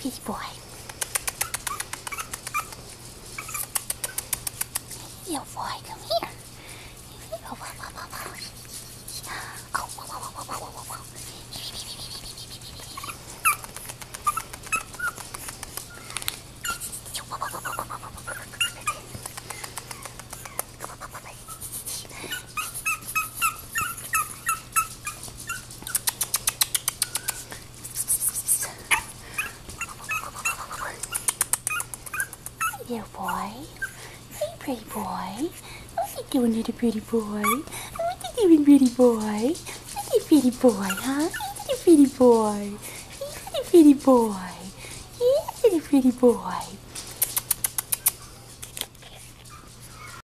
pretty boy. Little boy, come here. Little boy. Hey, pretty boy. What you doing, little pretty boy? What you doing, pretty boy? At pretty boy, huh? Look at pretty boy. At pretty boy. Yeah, little pretty boy.